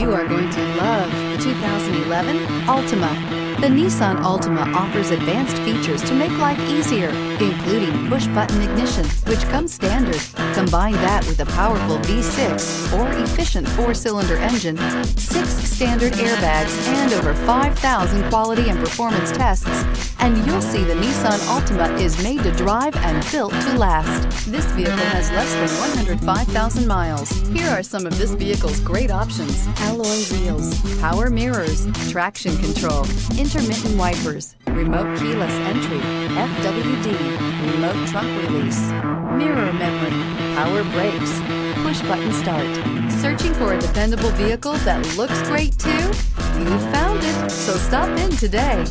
You are going to love the 2011 Altima. The Nissan Altima offers advanced features to make life easier, including push-button ignition, which comes standard. Combine that with a powerful V6 or efficient four-cylinder engine, six standard airbags, and over 5,000 quality and performance tests, and you'll see the Nissan Altima is made to drive and built to last. This vehicle has less than 105,000 miles. Here are some of this vehicle's great options. Alloy wheels, power mirrors, traction control, intermittent wipers, remote keyless entry, FWD, remote trunk release, mirror memory, power brakes, push button start. Searching for a dependable vehicle that looks great too? You found it, so stop in today.